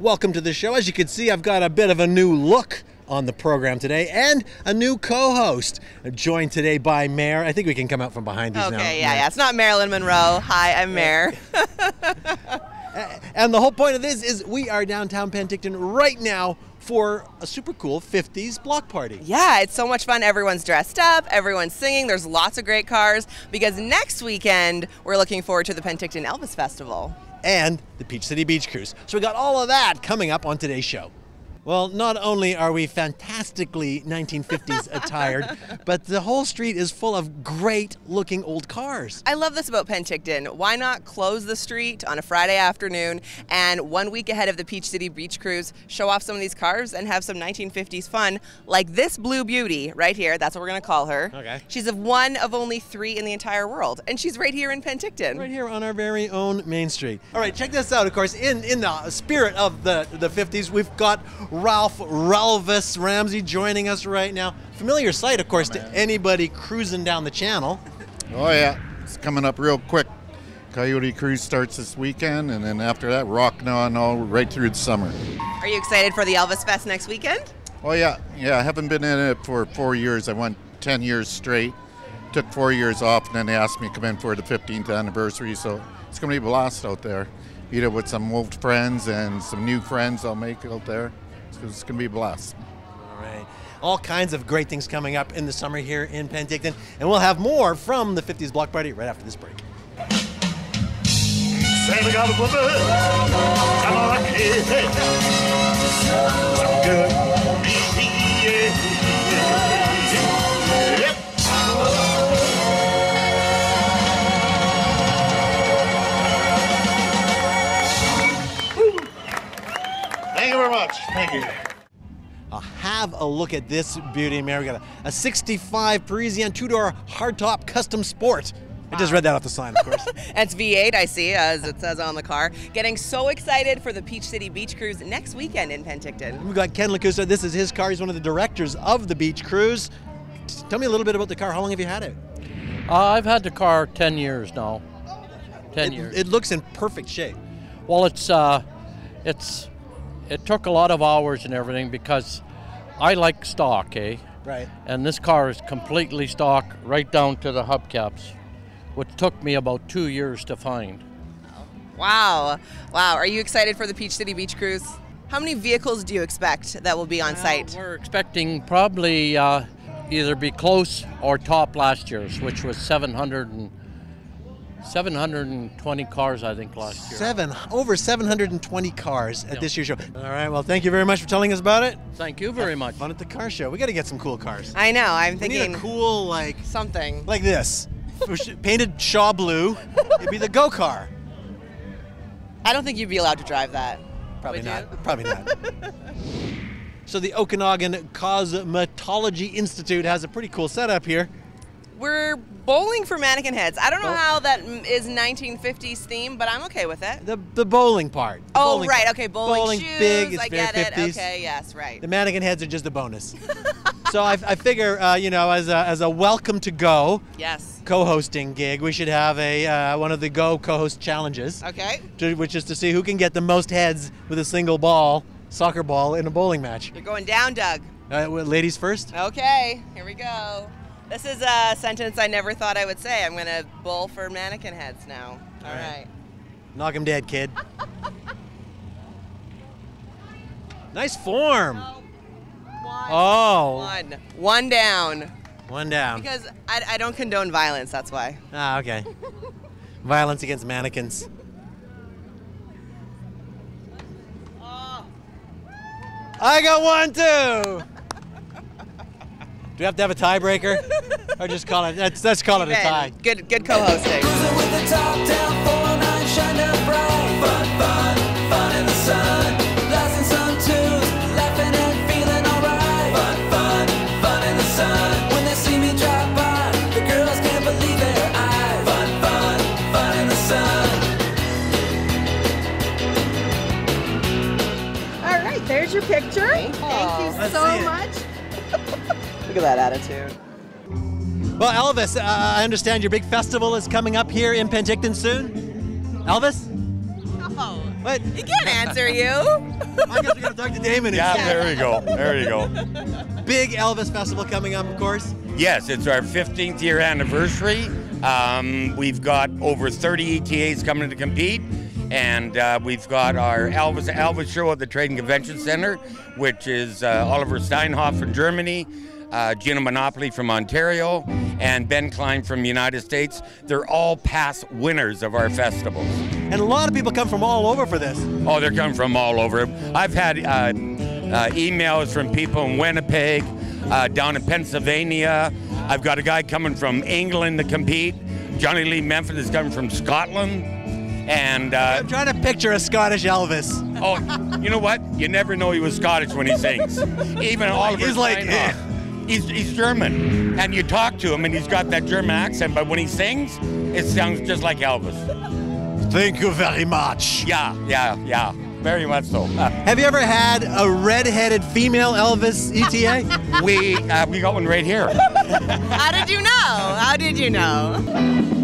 welcome to the show. As you can see, I've got a bit of a new look on the program today and a new co-host joined today by Mare. I think we can come out from behind these okay, now. yeah, yeah. It's not Marilyn Monroe. Hi, I'm Mare. And the whole point of this is we are downtown Penticton right now for a super cool 50s block party. yeah, it's so much fun. Everyone's dressed up, everyone's singing. There's lots of great cars because next weekend we're looking forward to the Penticton Elvis Festival. And the Peach City Beach Cruise. So we got all of that coming up on today's show. Well, not only are we fantastically 1950s attired, but the whole street is full of great looking old cars. I love this about Penticton. Why not close the street on a Friday afternoon and one week ahead of the Peach City Beach Cruise, show off some of these cars and have some 1950s fun, like this Blue Beauty right here. That's what we're going to call her. Okay. She's of one of only three in the entire world, and she's right here in Penticton. Right here on our very own Main Street. All right, check this out. Of course, in, in the spirit of the, the 50s, we've got Ralph Ralvis Ramsey joining us right now. Familiar sight, of course, to oh, anybody cruising down the channel. Oh yeah, it's coming up real quick. Coyote Cruise starts this weekend, and then after that, rocking on all right through the summer. Are you excited for the Elvis Fest next weekend? Oh yeah, yeah. I haven't been in it for four years. I went ten years straight. Took four years off, and then they asked me to come in for the 15th anniversary. So it's gonna be a blast out there. Either with some old friends and some new friends I'll make out there. So it's gonna be a blast. All right. All kinds of great things coming up in the summer here in Penticton. And we'll have more from the 50s Block Party right after this break. Santa got a woman, I'm a lucky hey. Some good Thank you very much. Uh, have a look at this beauty, Mare. We got a, a 65 Parisian two-door hardtop custom sport. I just read that off the sign, of course. It's V8, I see, as it says on the car. Getting so excited for the Peach City Beach Cruise next weekend in Penticton. We've got Ken Lacusa. This is his car. He's one of the directors of the beach cruise. Tell me a little bit about the car. How long have you had it? Uh, I've had the car 10 years now. 10 It, years. it looks in perfect shape. well, it's uh, it's it took a lot of hours and everything because I like stock, eh? Right. And this car is completely stock, right down to the hubcaps, which took me about two years to find. Wow. Wow. Are you excited for the Peach City Beach Cruise? How many vehicles do you expect that will be on site? We're expecting probably uh, either be close or top last year's, which was 700 and 720 cars, I think, last year. Seven over 720 cars at this year's show. All right. Well, thank you very much for telling us about it. Thank you very much. Fun at the car show. We got to get some cool cars. I know. I'm We need thinking a cool like something. like this, painted Shaw blue. It'd be the go car. I don't think you'd be allowed to drive that. Probably Would not. you? Probably not. so the Okanagan Cosmetology Institute has a pretty cool setup here. We're bowling for mannequin heads. I don't know Oh. how that is 1950s theme, but I'm okay with it. The the bowling part. The Oh, bowling right. part. Okay, bowling, Bowling's shoes. big. I get 50s. it. Okay, yes, right. The mannequin heads are just a bonus. so I, I figure, uh, you know, as a, as a welcome to go Yes. co-hosting gig, we should have a uh, one of the go co-host challenges, Okay. to, which is to see who can get the most heads with a single ball, soccer ball, in a bowling match. You're going down, Doug. Uh, ladies first. Okay, here we go. This is a sentence I never thought I would say. I'm going to bowl for mannequin heads now. All All right. right. Knock him dead, kid. nice form. One. Oh, One. One down. one down. Because I, I don't condone violence, that's why. Ah, okay. Violence against mannequins. I got one too. Do we have to have a tiebreaker, or just call it? Let's let's call it a tie. Good, good co-hosting. Cruising with the top down, 409 shine down bright. Fun, fun, fun in the sun. Blasting some tunes, laughing and feeling alright. Fun, fun, fun in the sun. When they see me drive by, the girls can't believe their eyes. Fun, fun, fun in the sun. All right, there's your picture. Thank you Let's so much. Look at that attitude. Well, Elvis, uh, I understand your big festival is coming up here in Penticton soon. Elvis? Oh, What? He can't answer you. I guess we gotta talk to Damon. Yeah, instead. there you go. There you go. Big Elvis Festival coming up, of course. Yes, it's our 15th year anniversary. Um, we've got over 30 ETAs coming to compete, and uh, we've got our Elvis Elvis show at the Trade and Convention Center, which is uh, Oliver Steinhoff from Germany. Uh, Gina Monopoly from Ontario and Ben Klein from the United States. They're all past winners of our festivals. And a lot of people come from all over for this. Oh, they're coming from all over. I've had uh, uh, emails from people in Winnipeg, uh, down in Pennsylvania. I've got a guy coming from England to compete. Johnny Lee Memphis is coming from Scotland. And uh, I'm trying to picture a Scottish Elvis. oh, you know what? You never know he was Scottish when he sings. Even Oliver He's like. He's, he's German, and you talk to him, and he's got that German accent. But when he sings, it sounds just like Elvis. Thank you very much. Yeah, yeah, yeah, very much so. Uh, Have you ever had a red-headed female Elvis ETA? we uh, we got one right here. How did you know? How did you know?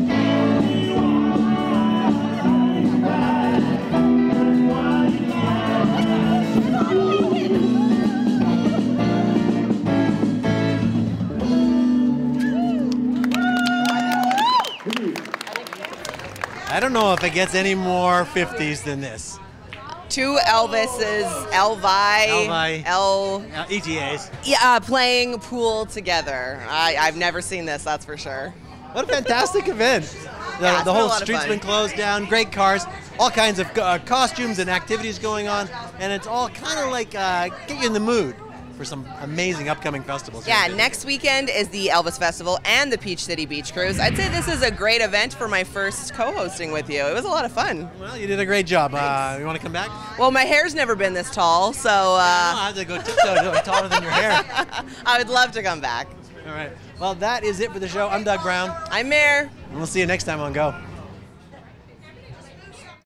Don't know if it gets any more 50s than this. Two Elvises, Elvi, Elvi. El, Uh, ETAs. yeah, playing pool together. I, I've never seen this, that's for sure. What a fantastic event. The, Yeah, the whole of street's been closed down, great cars, all kinds of uh, costumes and activities going on, and it's all kind of like uh, get you in the mood for some amazing upcoming festivals. Yeah, next weekend is the Elvis Festival and the Peach City Beach Cruise. I'd say this is a great event for my first co-hosting with you. It was a lot of fun. Well, you did a great job. Uh, you want to come back? Well, my hair's never been this tall, so uh, I have to go tiptoe taller than your hair. I would love to come back. All right. Well, that is it for the show. I'm Doug Brown, I'm Mare. and we'll see you next time on Go.